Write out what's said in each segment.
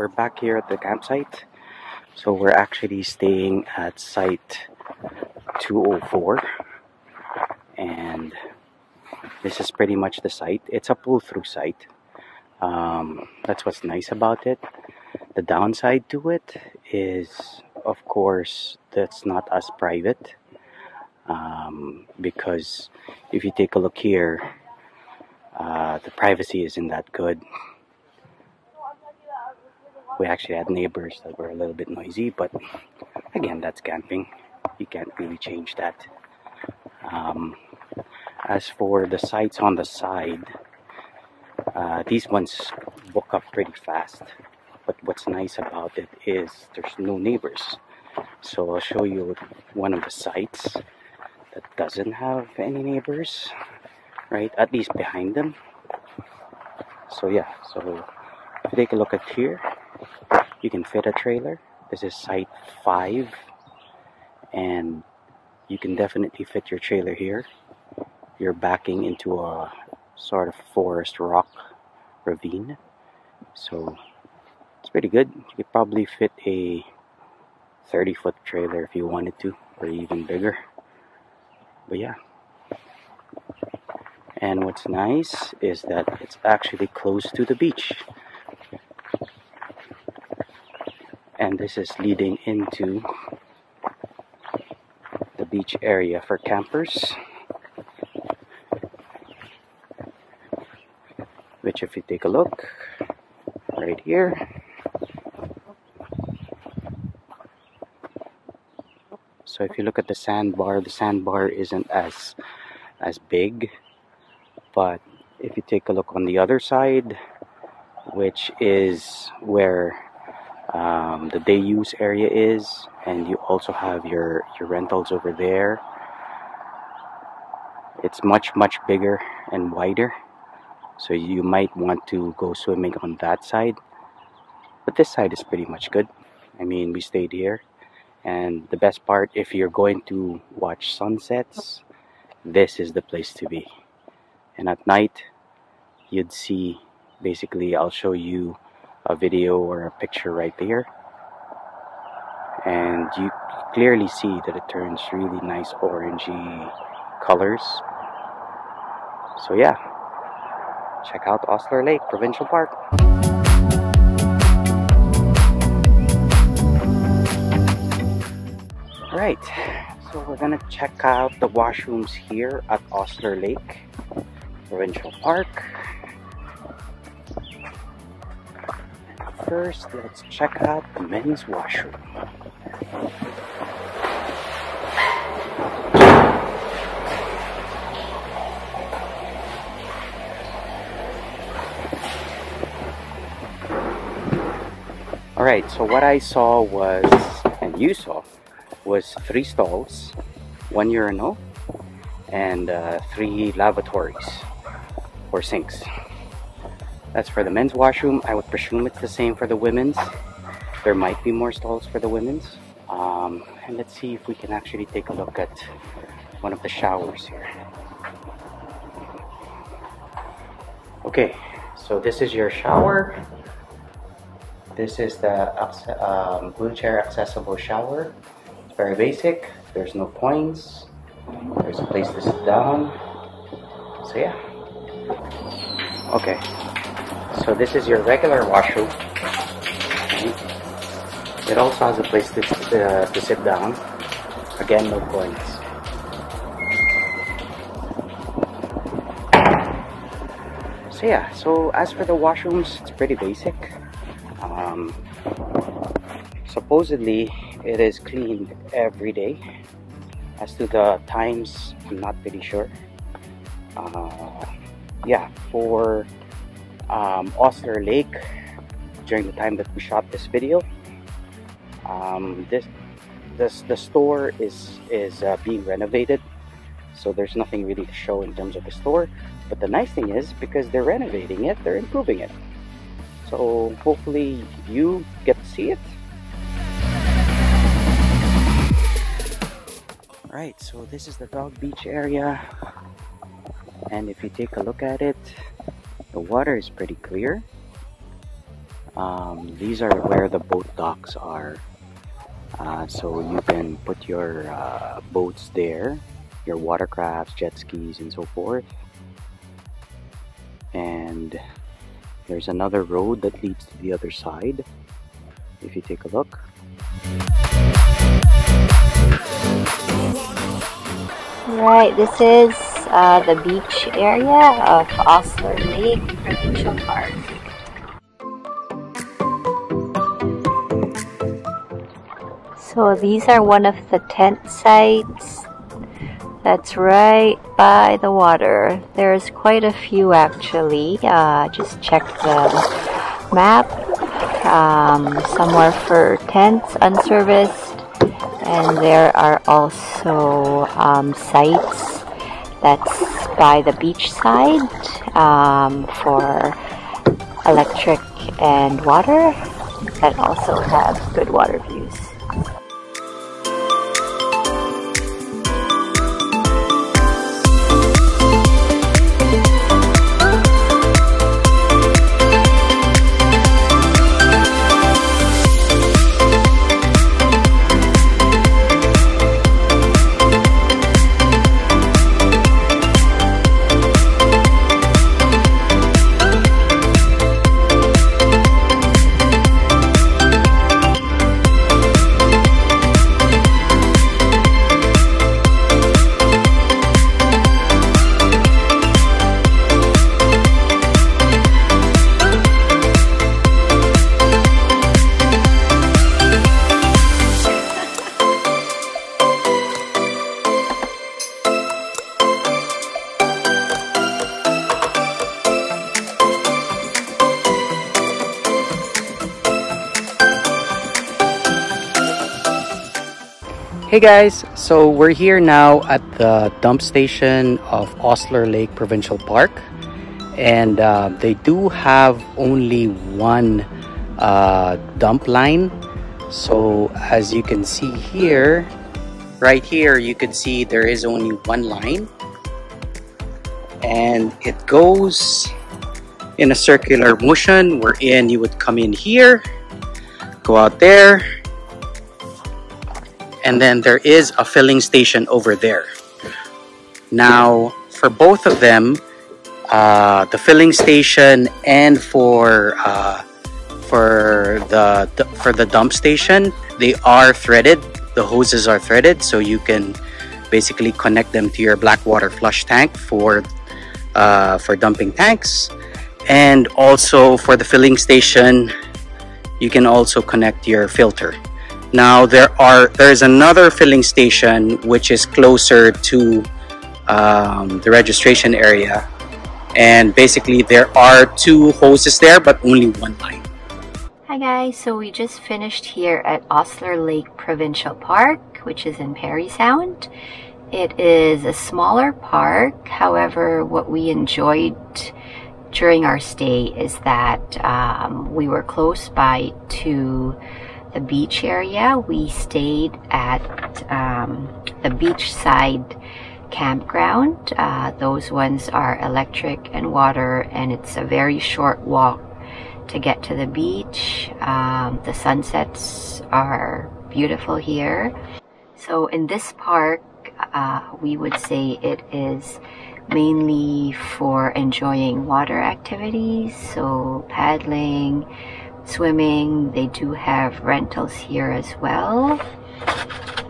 We're back here at the campsite. So we're actually staying at site 204 and this is pretty much the site. It's a pull-through site. Um, that's what's nice about it. The downside to it is, of course, that's not as private um, because if you take a look here, uh, the privacy isn't that good we actually had neighbors that were a little bit noisy but again that's camping. You can't really change that. Um, as for the sites on the side uh, these ones book up pretty fast. But what's nice about it is there's no neighbors. So I'll show you one of the sites that doesn't have any neighbors right at least behind them. So yeah so if you take a look at here you can fit a trailer. This is site 5 and you can definitely fit your trailer here. You're backing into a sort of forest rock ravine. So it's pretty good. You could probably fit a 30 foot trailer if you wanted to or even bigger. But yeah. And what's nice is that it's actually close to the beach and this is leading into the beach area for campers which if you take a look right here. So if you look at the sandbar the sandbar isn't as as big but if you take a look on the other side which is where um, the day use area is and you also have your your rentals over there. It's much much bigger and wider so you might want to go swimming on that side. But this side is pretty much good. I mean we stayed here. And the best part if you're going to watch sunsets this is the place to be. And at night you'd see basically I'll show you a video or a picture right there. And you clearly see that it turns really nice orangey colors. So yeah. Check out Oastler Lake Provincial Park. Alright, so we're gonna check out the washrooms here at Oastler Lake Provincial Park first, let's check out the men's washroom. Alright, so what I saw was, and you saw, was three stalls, one urinal, and uh, three lavatories or sinks. That's for the men's washroom. I would presume it's the same for the women's. There might be more stalls for the women's. Um, and let's see if we can actually take a look at one of the showers here. Okay, so this is your shower. This is the um, wheelchair accessible shower. It's very basic. There's no points. There's a place to sit down. So yeah. Okay, so this is your regular washroom. It also has a place to, uh, to sit down. Again, no points. So yeah, so as for the washrooms, it's pretty basic. Um, supposedly, it is cleaned every day. As to the times, I'm not pretty sure. Uh, yeah, for um, Lake during the time that we shot this video. Um, this, this the store is is uh, being renovated, so there's nothing really to show in terms of the store. But the nice thing is because they're renovating it, they're improving it. So hopefully you get to see it. Right, so this is the dog beach area. And if you take a look at it, the water is pretty clear. Um, these are where the boat docks are. Uh, so you can put your uh, boats there, your watercrafts, jet skis, and so forth. And there's another road that leads to the other side. If you take a look. Right, this is uh, the beach area of Oastler Lake Provincial Park. So these are one of the tent sites that's right by the water. There's quite a few actually. Uh, just check the map. Um, somewhere for tents unserviced and there are also um, sites that's by the beach side um, for electric and water that also have good water views. Hey guys, so we're here now at the dump station of Oastler Lake Provincial Park. And uh, they do have only one uh, dump line. So as you can see here right here you can see there is only one line. And it goes in a circular motion wherein you would come in here go out there and then there is a filling station over there. Now, for both of them, uh, the filling station and for uh, for the for the dump station, they are threaded. The hoses are threaded, so you can basically connect them to your black water flush tank for uh, for dumping tanks, and also for the filling station, you can also connect your filter. Now there are there is another filling station which is closer to um, the registration area, and basically there are two hoses there, but only one line. Hi guys, so we just finished here at Oastler Lake Provincial Park, which is in Parry Sound. It is a smaller park, however, what we enjoyed during our stay is that um, we were close by to the beach area. We stayed at um, the beachside campground. Uh, those ones are electric and water, and it's a very short walk to get to the beach. Um, the sunsets are beautiful here. So in this park, uh, we would say it is mainly for enjoying water activities, so paddling, swimming. They do have rentals here as well.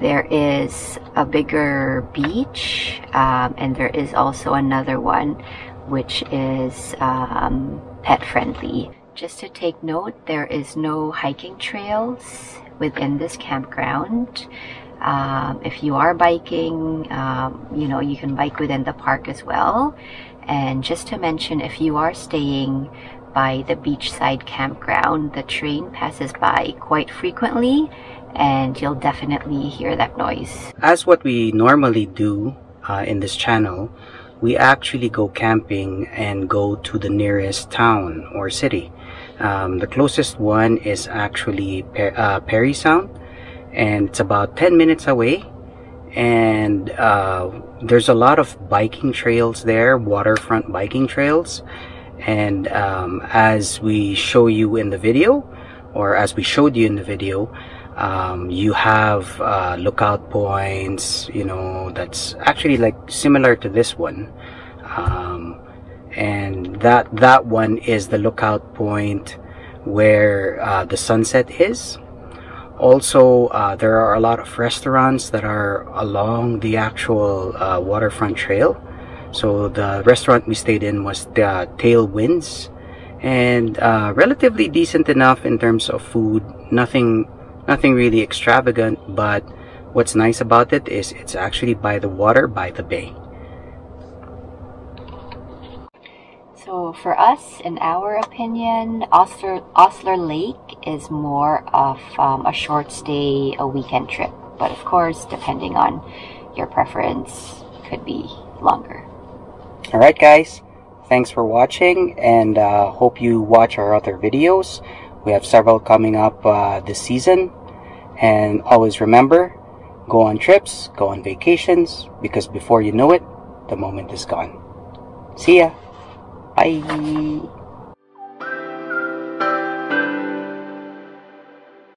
There is a bigger beach, um, and there is also another one which is um, pet friendly. Just to take note, there is no hiking trails within this campground. Um, if you are biking, um, you know, you can bike within the park as well. And just to mention, if you are staying by the beachside campground, the train passes by quite frequently and you'll definitely hear that noise. As what we normally do uh, in this channel, we actually go camping and go to the nearest town or city. Um, the closest one is actually per uh, Parry Sound and it's about 10 minutes away and uh, there's a lot of biking trails there, waterfront biking trails and um, as we show you in the video or as we showed you in the video um, you have uh, lookout points you know that's actually like similar to this one. Um, and that that one is the lookout point where uh, the sunset is. Also uh, there are a lot of restaurants that are along the actual uh, waterfront trail so the restaurant we stayed in was the Tailwinds and uh, relatively decent enough in terms of food nothing nothing really extravagant but what's nice about it is it's actually by the water by the bay So for us, in our opinion, Oastler, Oastler Lake is more of um, a short stay, a weekend trip. But of course, depending on your preference, could be longer. Alright guys, thanks for watching and uh, hope you watch our other videos. We have several coming up uh, this season. And always remember, go on trips, go on vacations, because before you know it, the moment is gone. See ya! Bye!